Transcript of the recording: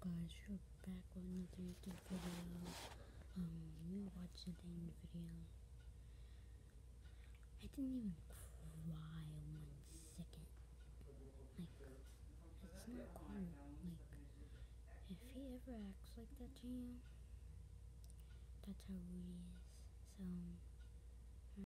guys, we're back with another YouTube video. Um, we watched the end video. I didn't even cry one second. Like, it's not cool. Like, if he ever acts like that to you, that's how he is.